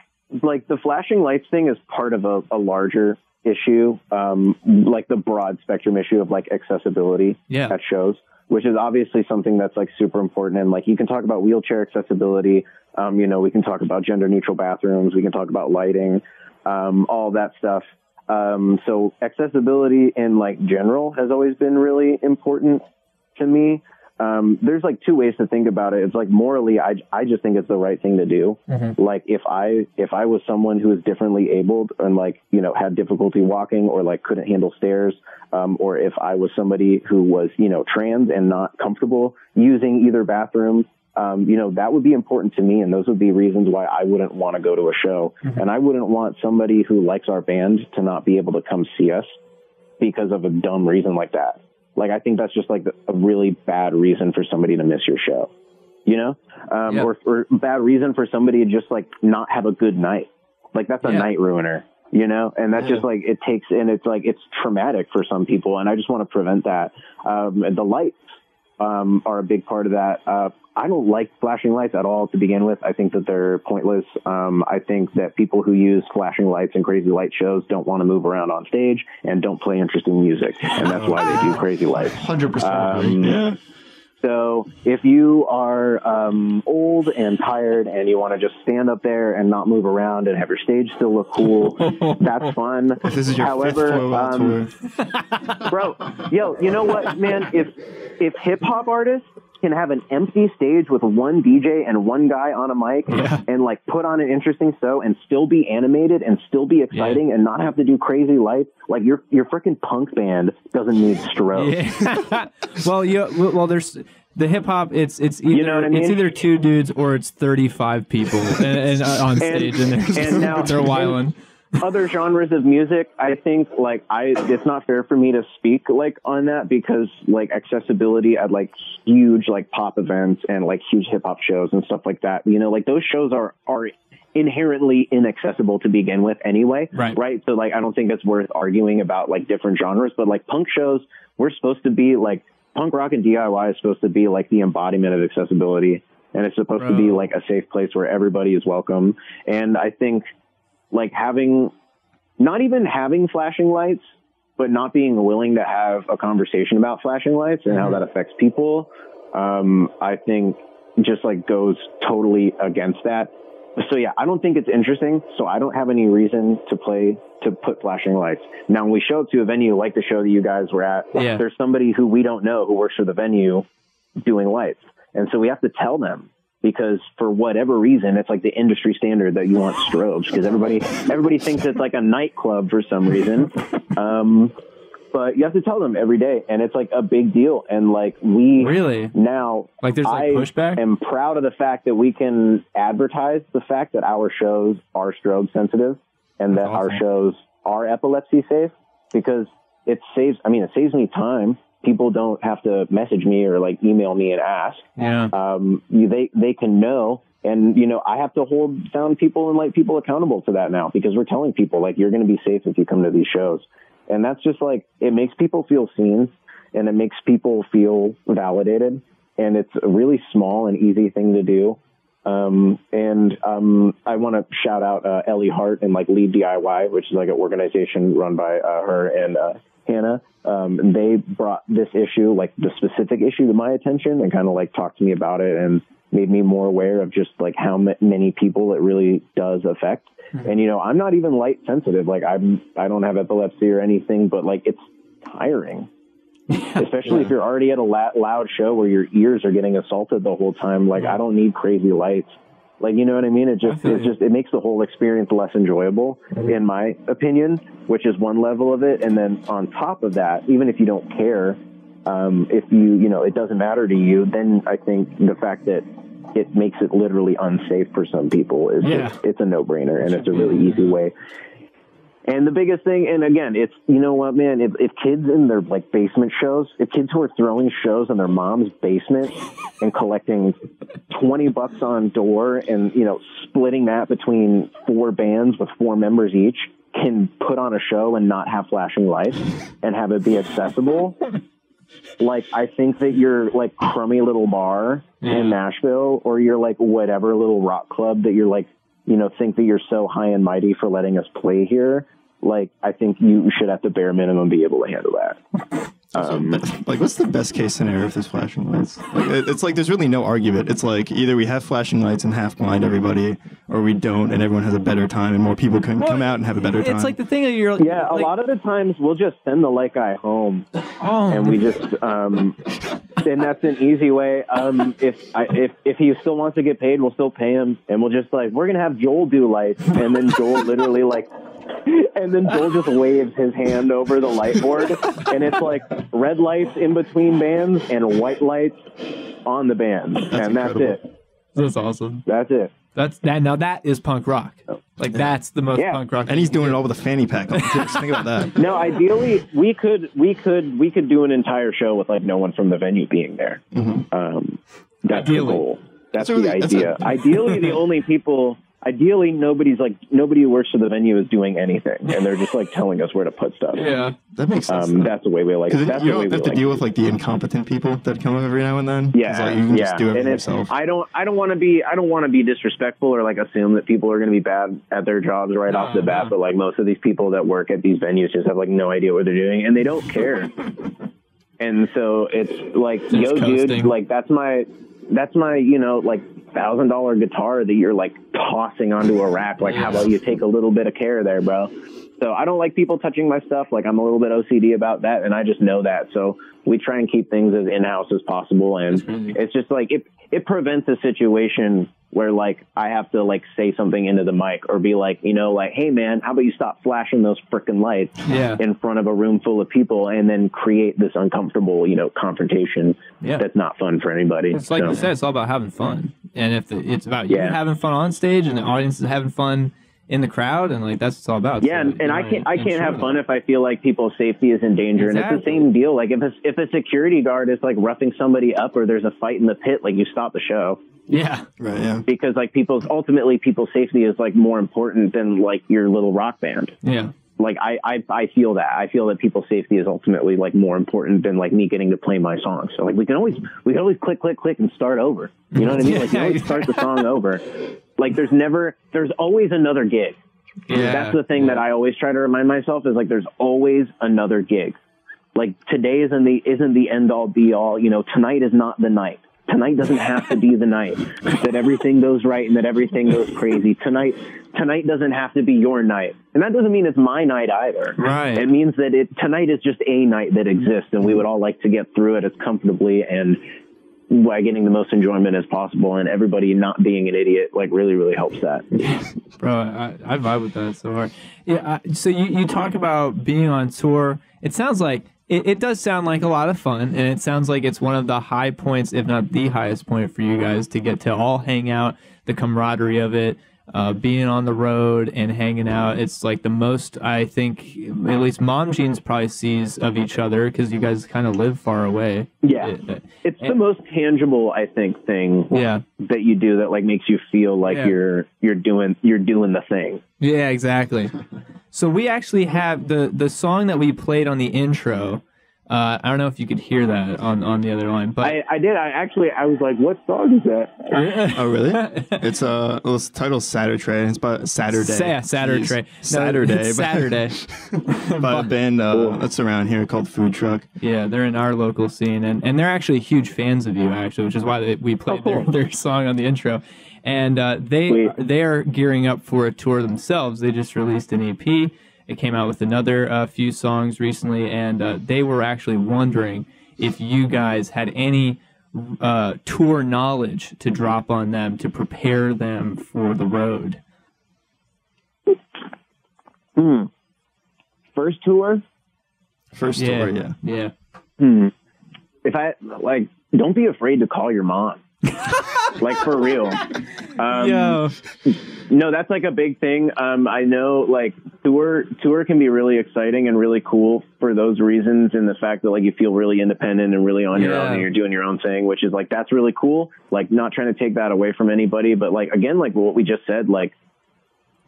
like the flashing lights thing is part of a, a larger issue, um, like the broad spectrum issue of like accessibility Yeah. at shows, which is obviously something that's like super important. And like you can talk about wheelchair accessibility. Um, you know, we can talk about gender neutral bathrooms. We can talk about lighting, um, all that stuff. Um, so accessibility in like general has always been really important to me. Um, there's like two ways to think about it. It's like morally, I, I just think it's the right thing to do. Like if I, if I was someone who was differently abled and like, you know, had difficulty walking or like couldn't handle stairs, um, or if I was somebody who was, you know, trans and not comfortable using either bathroom, um, you know, that would be important to me. And those would be reasons why I wouldn't want to go to a show. And I wouldn't want somebody who likes our band to not be able to come see us because of a dumb reason like that. Like, I think that's just like a really bad reason for somebody to miss your show, you know? Um, Yeah. or, or bad reason for somebody to just like not have a good night. Like, that's a Yeah. night ruiner, you know? And that's just like, it takes, and it's like, it's traumatic for some people. And I just want to prevent that. Um, the lights, um, are a big part of that. Uh, I don't like flashing lights at all to begin with. I think that they're pointless. Um, I think that people who use flashing lights and crazy light shows don't want to move around on stage and don't play interesting music, and that's why they do crazy lights. Hundred percent. Um, Yeah. So if you are um, old and tired and you want to just stand up there and not move around and have your stage still look cool, [laughs] that's fun. This is your However, um, bro yo you know what man if if hip-hop artists can have an empty stage with one dj and one guy on a mic and like put on an interesting show and still be animated and still be exciting and not have to do crazy lights like your your freaking punk band doesn't need strobes [laughs] Yeah. well, you well, there's the hip hop. It's it's either know what I mean? it's either two dudes or it's thirty five people [laughs] and, and, uh, on stage and, they're, and now- [laughs] they're wilding. Other genres of music, I think like I it's not fair for me to speak like on that because like accessibility at like huge like pop events and like huge hip hop shows and stuff like that. You know, like those shows are are inherently inaccessible to begin with anyway. Right. Right. So like I don't think it's worth arguing about like different genres, but like punk shows, we're supposed to be like punk rock and DIY is supposed to be like the embodiment of accessibility. And it's supposed to be like a safe place where everybody is welcome. And I think like having not even having flashing lights, but not being willing to have a conversation about flashing lights and how that affects people, um, I think just like goes totally against that. So yeah, I don't think it's interesting. So I don't have any reason to play to put flashing lights. Now, when we show up to a venue like the show that you guys were at, Yeah. there's somebody who we don't know who works for the venue doing lights, and so we have to tell them because for whatever reason, it's like the industry standard that you want strobes because everybody everybody thinks it's like a nightclub for some reason. Um, but you have to tell them every day, and it's like a big deal. And like we Really? now, Like, there's, like, I pushback? am proud of the fact that we can advertise the fact that our shows are strobe sensitive and that That's our shows are epilepsy safe because it saves. I mean, it saves me time. People don't have to message me or like email me and ask Yeah. um, you, they they can know. And you know, I have to hold sound people and like people accountable to that now because we're telling people like you're going to be safe if you come to these shows, and that's just like it makes people feel seen, and it makes people feel validated, and it's a really small and easy thing to do. Um, and um, I want to shout out uh, Ellie Hart and like Lead DIY, which is like an organization run by uh, her and uh, Hannah. Um, they brought this issue, like the specific issue, to my attention and kind of like talked to me about it and made me more aware of just like how m- many people it really does affect. And you know, I'm not even light sensitive. Like I'm, I don't have epilepsy or anything, but like it's tiring [laughs] especially if you're already at a la- loud show where your ears are getting assaulted the whole time. Like, I don't need crazy lights. Like, you know what I mean? It just, it just, it makes the whole experience less enjoyable, in my opinion, which is one level of it. And then on top of that, even if you don't care, um, if you, you know, it doesn't matter to you, then I think the fact that it makes it literally unsafe for some people is Yeah. just, it's a no brainer and it's a really easy way. And the biggest thing, and again, it's you know what, man. If, if kids in their like basement shows, if kids who are throwing shows in their mom's basement and collecting twenty bucks on door, and you know splitting that between four bands with four members each, can put on a show and not have flashing lights and have it be accessible. Like I think that your like crummy little bar in Nashville, or your like whatever little rock club that you're like you know, think that you're so high and mighty for letting us play here. Like, I think you should at the bare minimum be able to handle that. Um, [laughs] like, what's the best case scenario if there's flashing lights? Like, it's like there's really no argument. It's like either we have flashing lights and half blind everybody, or we don't, and everyone has a better time, and more people can come out and have a better time. It's like the thing that you're yeah, a like, lot of the times we'll just send the light guy home, oh, and we just, um, and that's an easy way. Um, if I, if if he still wants to get paid, we'll still pay him, and we'll just like we're gonna have Joel do lights, and then Joel literally like. And then Joel just waves his hand over the light board, and it's like red lights in between bands and white lights on the band, and that's it. that's awesome. That's it. That's that. Now that is punk rock. Like that's the most Yeah. punk rock. and he's doing it all with a fanny pack on. Just think about that. [laughs] No, ideally we could we could we could do an entire show with like no one from the venue being there. Um, that's Ideally. the goal. That's, That's a really- the that's idea. a- ideally, the only people. Ideally, nobody's like nobody who works for the venue is doing anything, and they're just like telling us where to put stuff. Yeah. That makes sense. Um, that's the way we like. Because That's you the way don't we have to like. deal with like the incompetent people that come every now and then Yeah, like, you can yeah. just do it and yourself. I don't, I don't want to be, I don't want to be disrespectful or like assume that people are going to be bad at their jobs right off the bat. no. But like most of these people that work at these venues just have like no idea what they're doing and they don't care. [laughs] and so it's like, yo, dude, like that's my, that's my, you know, like thousand dollar guitar that you're like tossing onto a rack. Like, how about you take a little bit of care there, bro? So I don't like people touching my stuff. Like I'm a little bit OCD about that, and I just know that. So we try and keep things as in house as possible, and it's just like it it prevents a situation where like I have to like say something into the mic or be like, you know, like, hey man, how about you stop flashing those freaking lights Yeah. in front of a room full of people, and then create this uncomfortable, you know, confrontation Yeah. that's not fun for anybody. It's like So- you said, it's all about having fun. And if the, it's about you Yeah. having fun on stage and the audience is having fun in the crowd, and like that's what it's all about. Yeah, So and, and I can't I can't have that. fun if I feel like people's safety is in danger. And it's the same deal. Like if a, if a security guard is like roughing somebody up or there's a fight in the pit, like you stop the show Yeah. right? Yeah. because like people's ultimately people's safety is like more important than like your little rock band. Yeah. Like I, I I feel that I feel that people's safety is ultimately like more important than like me getting to play my song. So like we can always we can always click click click and start over. You know what I mean? [laughs] Like you can always start the song over. Like there's never there's always another gig. Yeah. That's the thing that I always try to remind myself is like there's always another gig. Like today isn't the isn't the end all be all. You know, tonight is not the night. Tonight doesn't have to be the night that everything goes right and that everything goes crazy. Tonight tonight doesn't have to be your night. And that doesn't mean it's my night either. Right. It means that it tonight is just a night that exists and we would all like to get through it as comfortably and by getting the most enjoyment as possible and everybody not being an idiot like really really helps that. [laughs] Bro, I, I vibe with that so hard. Yeah. I, so you, you talk about being on tour. It sounds like it, it does sound like a lot of fun, and it sounds like it's one of the high points, if not the highest point for you guys to get to all hang out, the camaraderie of it, uh, being on the road and hanging out. It's like the most I think, at least Mom Jeans probably sees of each other because you guys kind of live far away. Yeah. It- it- It's the most tangible I think thing yeah. that you do that like makes you feel like Yeah. you're you're doing you're doing the thing. Yeah, exactly. So we actually have the the song that we played on the intro. Uh, I don't know if you could hear that on, on the other line, but I, I did. I actually, I was like, what song is that? [laughs] Oh, really? [laughs] it's uh, well, it's titled Saturday. It's by Saturday. Sa- Saturday. Jeez. No, Saturday. it's Saturday. [laughs] by a band uh, that's around here called Food Truck. Yeah, they're in our local scene, and, and they're actually huge fans of you, actually, which is why they, we played Oh, cool. their, their song on the intro. And uh, they Sweet. they are gearing up for a tour themselves. They just released an EP. It came out with another uh, few songs recently, and uh, they were actually wondering if you guys had any uh, tour knowledge to drop on them to prepare them for the road. First tour? First Yeah, tour, yeah. yeah. Hmm. If I like, don't be afraid to call your mom. [laughs] like for real. Um, Yo, [laughs] No, that's like a big thing. Um, I know like tour tour can be really exciting and really cool for those reasons, and the fact that like you feel really independent and really on your Yeah. own and you're doing your own thing, which is like that's really cool. Like not trying to take that away from anybody, but like again, like what we just said, like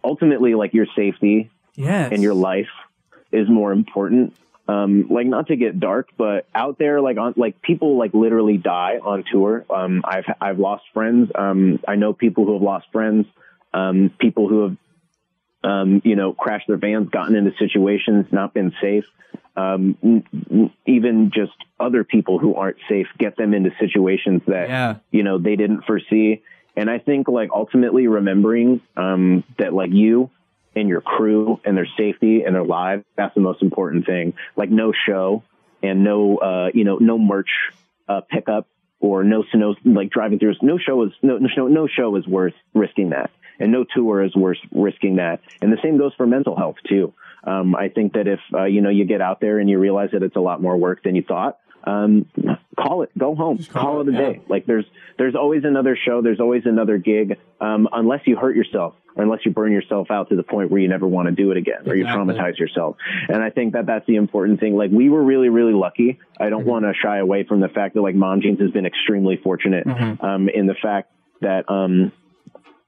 ultimately like your safety yes. and your life is more important. Um, like not to get dark, but out there, like on, like people like literally die on tour. Um, I've, I've lost friends. Um, I know people who have lost friends, um, people who have, um, you know, crashed their vans, gotten into situations, not been safe. Um, n- n- even just other people who aren't safe, get them into situations that, Yeah. you know, they didn't foresee. And I think like ultimately remembering, um, that like you, and your crew and their safety and their lives. That's the most important thing. Like no show and no, uh, you know, no merch, uh, pickup or no like driving through. No show is no, no show, no show is worth risking that. And no tour is worth risking that. And the same goes for mental health too. Um, I think that if, uh, you know, you get out there and you realize that it's a lot more work than you thought, um, call it, go home, call, it a day. Like there's, there's always another show. There's always another gig. Um, unless you hurt yourself or unless you burn yourself out to the point where you never want to do it again or you traumatize yourself. And I think that that's the important thing. Like we were really, really lucky. I don't want to shy away from the fact that like Mom Jeans has been extremely fortunate, um, in the fact that, um,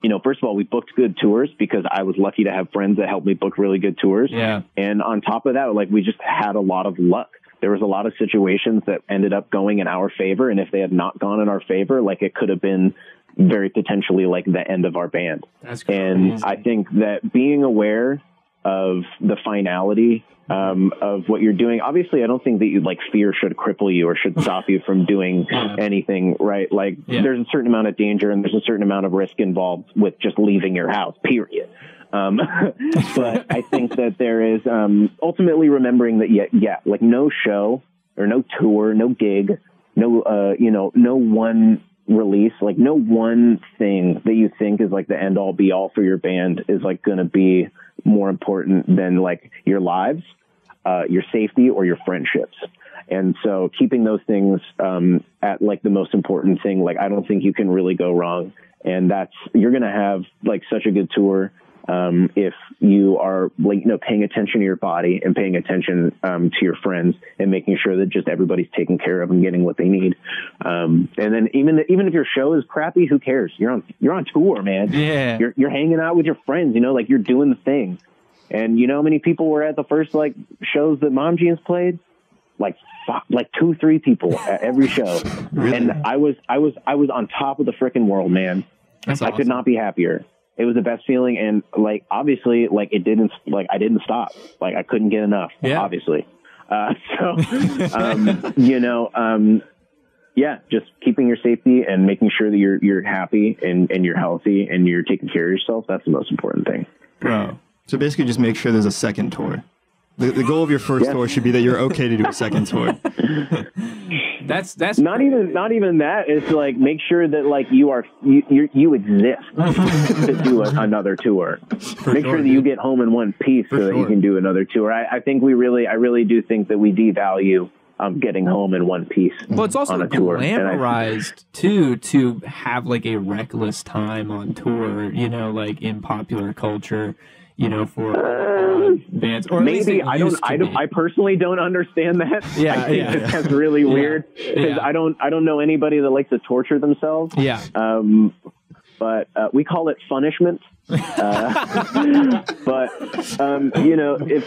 you know, first of all, we booked good tours because I was lucky to have friends that helped me book really good tours. Yeah. And on top of that, like we just had a lot of luck. There was a lot of situations that ended up going in our favor. And if they had not gone in our favor, like it could have been very potentially like the end of our band. That's crazy. And. I think that being aware of the finality um, of what you're doing, obviously, I don't think that you like fear should cripple you or should stop you from doing [sighs] anything, right? Like Yeah. there's a certain amount of danger and there's a certain amount of risk involved with just leaving your house, period. Um, [laughs] but I think that there is um, ultimately remembering that, yeah, yeah, like no show or no tour, no gig, no, uh, you know, no one release, like no one thing that you think is like the end all be all for your band is like going to be more important than like your lives, uh, your safety or your friendships. And so keeping those things, um, at like the most important thing, like I don't think you can really go wrong. And that's, you're going to have like such a good tour. Um, if you are like, you know, paying attention to your body and paying attention, um, to your friends and making sure that just everybody's taken care of and getting what they need. Um, and then even, even if your show is crappy, who cares? You're on, you're on tour, man. Yeah. You're, you're hanging out with your friends, you know, like you're doing the thing. And you know how many people were at the first like shows that Mom Jeans played? Like fuck, like two, three people at every show. [laughs] And I was, I was, I was on top of the freaking world, man. That's I awesome. could not be happier. It was the best feeling, and like obviously, like it didn't, like I didn't stop. Like I couldn't get enough. Yeah. Obviously, uh, [laughs] so [laughs] um, you know, um, yeah, just keeping your safety and making sure that you're you're happy and and you're healthy and you're taking care of yourself. That's the most important thing. Bro. So basically, just make sure there's a second tour. The, the goal of your first Yeah. tour should be that you're okay to do a second tour. [laughs] That's that's Not even not even that. It's like make sure that like you are you you, you exist [laughs] to do a, another tour. make sure, sure that you get home in one piece so that you can do another tour. I, I think we really I really do think that we devalue um, getting home in one piece. Well, it's also on a tour. And I- glamorized too to have like a reckless time on tour. You know, like in popular culture. You know, for uh, bands, or Maybe I don't. I don't. I personally don't understand that. [laughs] Yeah, I think yeah, yeah. that's really weird because. I don't. I don't know anybody that likes to torture themselves. yeah, Um, but uh, we call it punishment. Uh, [laughs] but um, you know, if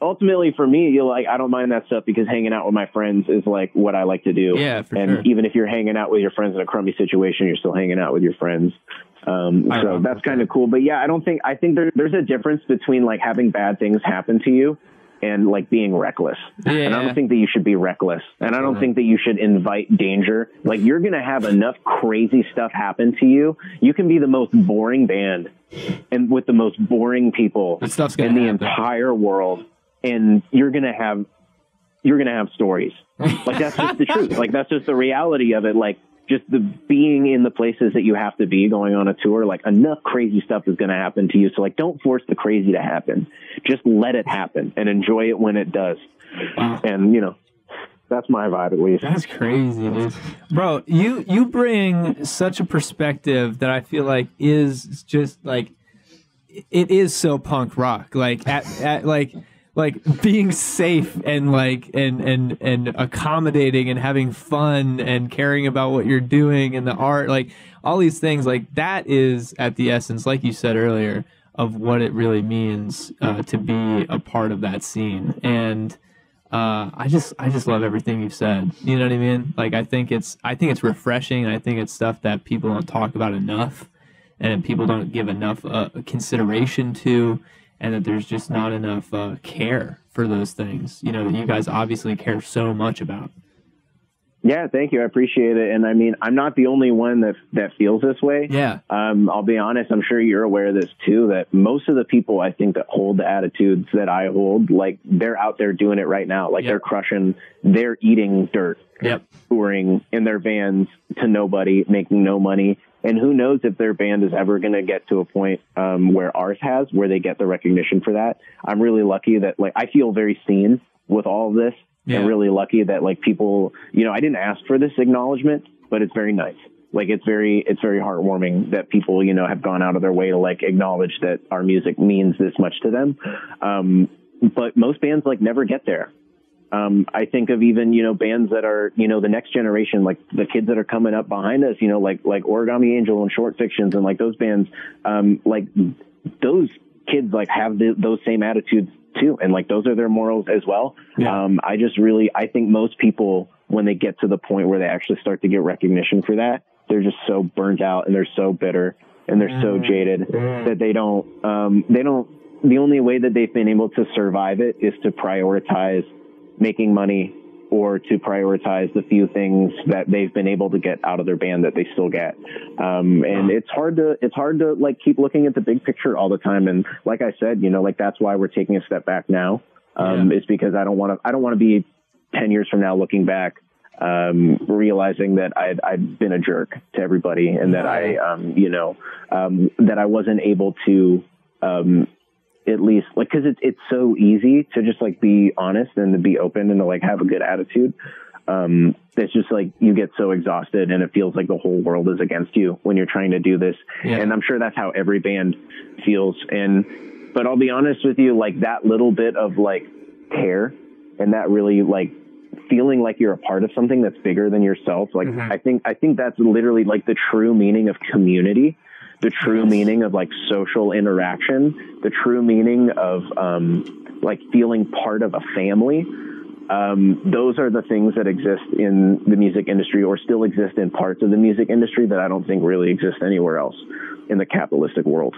ultimately for me, you're like I don't mind that stuff because hanging out with my friends is like what I like to do. Yeah, for and sure. even if you're hanging out with your friends in a crummy situation, you're still hanging out with your friends. Um, so that's kind of cool. But yeah, I don't think I think there, there's a difference between like having bad things happen to you and like being reckless. And I don't think that you should be reckless. And I don't think that you should invite danger. Like you're going to have enough crazy stuff happen to you. You can be the most boring band and with the most boring people That stuff's gonna in the happen. entire world and you're going to have you're going to have stories. Like that's just the [laughs] truth. Like that's just the reality of it. Like just the being in the places that you have to be going on a tour, like enough crazy stuff is going to happen to you. So like don't force the crazy to happen. Just let it happen and enjoy it when it does. Wow. And you know, that's my vibe at least. That's crazy, dude. Bro, you you bring such a perspective that I feel like is just like it is so punk rock. Like at, at like like being safe and like and and and accommodating and having fun and caring about what you're doing and the art like all these things like that is at the essence like you said earlier of what it really means uh, to be a part of that scene and uh, I just I just love everything you've said. You know what I mean? Like I think it's I think it's refreshing. I think it's stuff that people don't talk about enough, and people don't give enough uh, consideration to, and that there's just not enough uh, care for those things. You know that you guys obviously care so much about. Yeah, thank you. I appreciate it. And I mean, I'm not the only one that that feels this way. Yeah. Um, I'll be honest. I'm sure you're aware of this too. That most of the people I think that hold the attitudes that I hold, like they're out there doing it right now. Like Yep. they're crushing, they're eating dirt, Yep. touring in their vans to nobody, making no money. And who knows if their band is ever going to get to a point um, where ours has, where they get the recognition for that. I'm really lucky that like I feel very seen with all of this, Yeah. and really lucky that like people, you know, I didn't ask for this acknowledgement, but it's very nice. Like it's very it's very heartwarming that people you know have gone out of their way to like acknowledge that our music means this much to them. Um, but most bands like never get there um, I think of even you know bands that are you know the next generation, like the kids that are coming up behind us, you know, like like Origami Angel and Short Fictions and like those bands, um, like those kids like have the, those same attitudes too, and like those are their morals as well. Yeah. Um, I just really I think most people when they get to the point where they actually start to get recognition for that, they're just so burnt out and they're so bitter and they're so jaded that they don't um, they don't the only way that they've been able to survive it is to prioritize making money or to prioritize the few things that they've been able to get out of their band that they still get. Um, and it's hard to, it's hard to like keep looking at the big picture all the time. And like I said, you know, like that's why we're taking a step back now. Um, Yeah. is because I don't want to, I don't want to be 10 years from now looking back, um, realizing that I'd, I'd been a jerk to everybody and that I, um, you know, um, that I wasn't able to, um, at least like because it's it's so easy to just like be honest and to be open and to like have a good attitude um it's just like you get so exhausted and it feels like the whole world is against you when you're trying to do this. Yeah. and i'm sure that's how every band feels. And but i'll be honest with you like that little bit of like care and that really like feeling like you're a part of something that's bigger than yourself like i think i think that's literally like the true meaning of community the true meaning of like social interaction, the true meaning of um, like feeling part of a family. Um, those are the things that exist in the music industry or still exist in parts of the music industry that I don't think really exist anywhere else in the capitalistic world.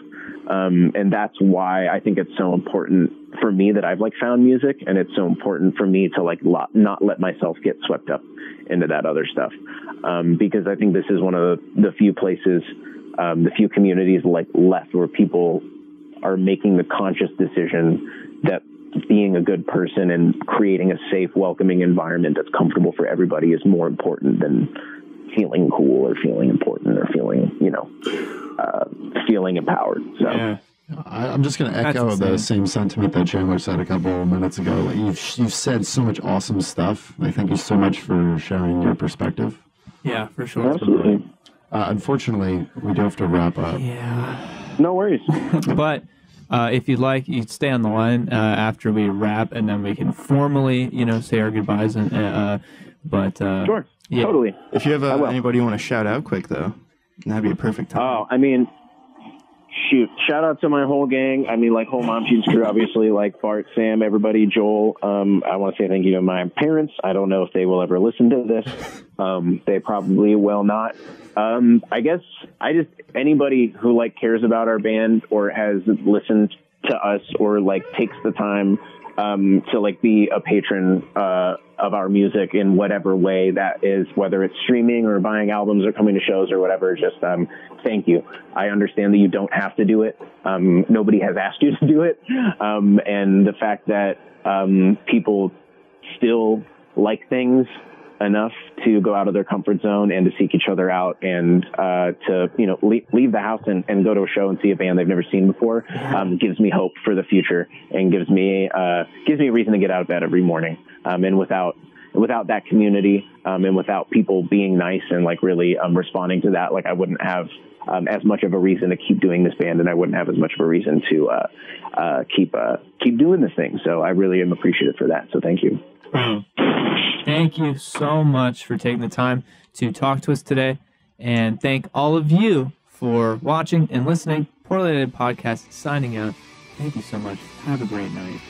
Um, and that's why I think it's so important for me that I've like found music and it's so important for me to like not let myself get swept up into that other stuff. Um, because I think this is one of the few places um, the few communities like left where people are making the conscious decision that being a good person and creating a safe, welcoming environment that's comfortable for everybody is more important than feeling cool or feeling important or feeling, you know, uh, feeling empowered. So. Yeah. I, I'm just going to echo the same sentiment that Chandler said a couple of minutes ago. Like, You've, you've said so much awesome stuff. I thank you so much for sharing your perspective. Yeah, for sure. Absolutely. Uh, unfortunately, we do have to wrap up. Yeah. No worries. [laughs] but uh, if you'd like, you stay on the line uh, after we wrap, and then we can formally, you know, say our goodbyes. And uh, but uh, Sure. Yeah. Totally. If you have uh, anybody you want to shout out quick though, that'd be a perfect time. Oh, I mean, shoot, shout out to my whole gang. I mean, like whole Mom Shoots crew, obviously, like Bart, Sam, everybody, Joel. Um, I want to say thank you to my parents. I don't know if they will ever listen to this. Um, they probably will not. Um, I guess I just anybody who like cares about our band or has listened to us or like takes the time um, to like be a patron uh, of our music in whatever way that is, whether it's streaming or buying albums or coming to shows or whatever. Just um, thank you. I understand that you don't have to do it. Um, nobody has asked you [laughs] to do it, um, and the fact that um, people still like things enough to go out of their comfort zone and to seek each other out and uh, to you know leave, leave the house and, and, go to a show and see a band they've never seen before um, gives me hope for the future and gives me uh, gives me a reason to get out of bed every morning um, and without without that community um, and without people being nice and like really um, responding to that like I wouldn't have um, as much of a reason to keep doing this band, and I wouldn't have as much of a reason to uh, uh, keep uh, keep doing this thing. So I really am appreciative for that. So thank you. Mm. Thank you so much for taking the time to talk to us today. And thank all of you for watching and listening. Poorly Edited Podcast signing out. Thank you so much. Have a great night.